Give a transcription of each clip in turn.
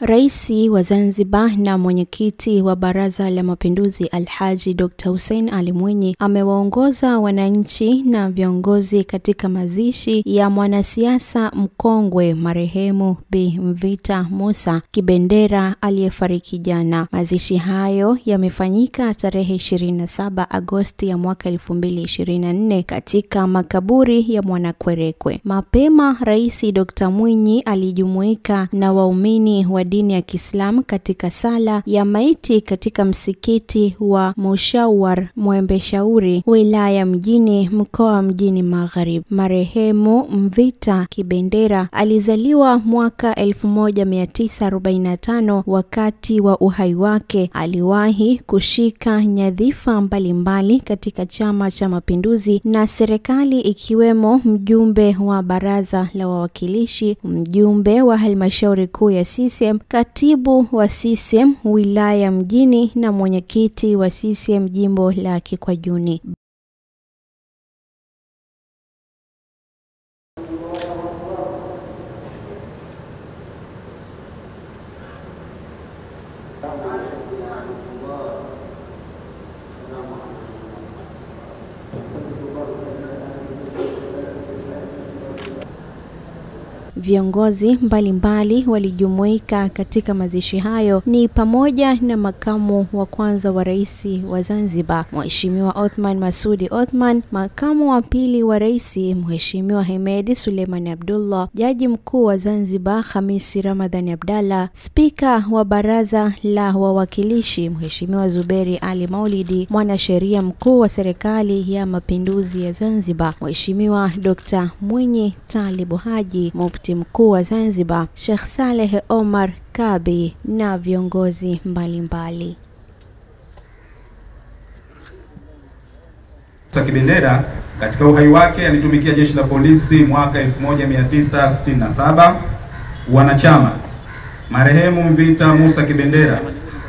Rais wa Zanzibar na mwenyekiti wa Baraza la Mapinduzi Alhaji Dr. Hussein Ali Mwinyi amewaongoza wananchi na viongozi katika mazishi ya mwanasiasa mkongwe marehemu Bi Mvita Musa Kibendera aliyefariki jana. Mazishi hayo yamefanyika tarehe 27 Agosti ya mwaka 2024 katika makaburi ya Mwanakwerekwe. Mapema Rais Dr. Mwinyi alijumuika na waumini wa dini ya Kiislamu katika sala ya maiti katika msikiti wa Mushawar Mwembe Shauri, wilaya Mjini, mkoa Mjini Magharibi. Marehemu Mvita Kibendera alizaliwa mwaka 1945. Wakati wa uhai wake aliwahi kushika nyadhifa mbalimbali katika Chama cha Mapinduzi na serikali ikiwemo mjumbe wa Baraza la Wawakilishi, mjumbe wa halmashauri kuu ya CCM katibu wa CCM wilaya Mjini na mwenyekiti wa CCM jimbo la Kikwajuni. Viongozi mbalimbali walijumuika katika mazishi hayo ni pamoja na makamu wa kwanza wa rais wa Zanzibar Mheshimiwa Othman Masudi Othman, makamu wa pili wa rais Mheshimiwa Hemedi Suleimani Abdullah, jaji mkuu wa Zanzibar Hamisi Ramadhani Abdalla, spika wa baraza la wawakilishi Mheshimiwa Zuberi Ali Maulidi, mwanasheria mkuu wa serikali ya mapinduzi ya Zanzibar Mheshimiwa Dr. Mwinyi Talibu Haji, mufti mkuu wa Zanzibar Sheikh Saleh Omar Kabi na viongozi mbalimbali. Kibendera katika uhai wake alitumikia jeshi la polisi mwaka 1967. Wanachama marehemu Mvita Musa Kibendera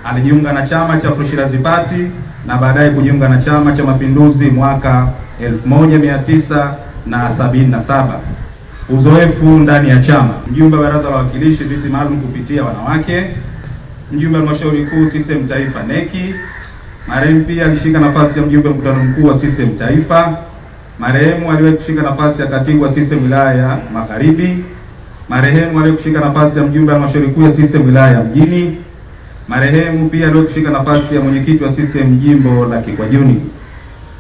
alijiunga na chama cha Afro-Shirazi Party na baadaye kujiunga na chama cha Mapinduzi mwaka 1977. Uzoefu ndani ya chama: mjumbe wa baraza la wawakilishi viti maalum kupitia wanawake, mjumbe wa halmashauri kuu CCM taifa neki. Marehemu pia alishika nafasi ya mjumbe mkutano mkuu wa CCM taifa. Marehemu aliwahi kushika nafasi ya katibu wa CCM wilaya ya Magharibi. Marehemu aliwahi kushika nafasi ya mjumbe wa halmashauri kuu ya CCM wilaya ya Mjini. Marehemu pia aliwahi kushika nafasi ya mwenyekiti wa CCM jimbo la Kikwajuni.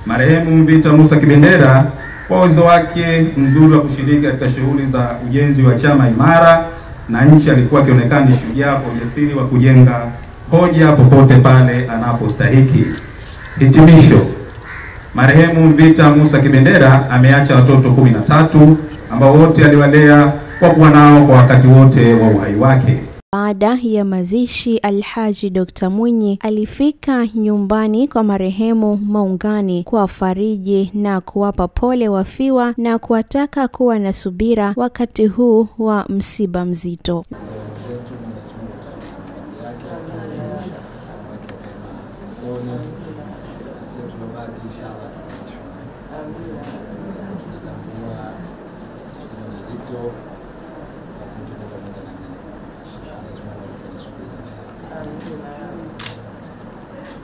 Marehemu Vita Musa Kibendera kwa uwezo wake mzuri wa kushiriki katika shughuli za ujenzi wa chama imara na nchi, alikuwa akionekana ni shujaa kwa ujasiri wa kujenga hoja popote pale anapostahiki. Hitimisho, marehemu Mvita Musa Kibendera ameacha watoto kumi na tatu ambao wote aliwalea kwa kuwa nao kwa wakati wote wa uhai wake. Baada ya mazishi, Alhaji Dr. Mwinyi alifika nyumbani kwa marehemu Maungani kuwafariji na kuwapa pole wafiwa na kuwataka kuwa na subira wakati huu wa msiba mzito.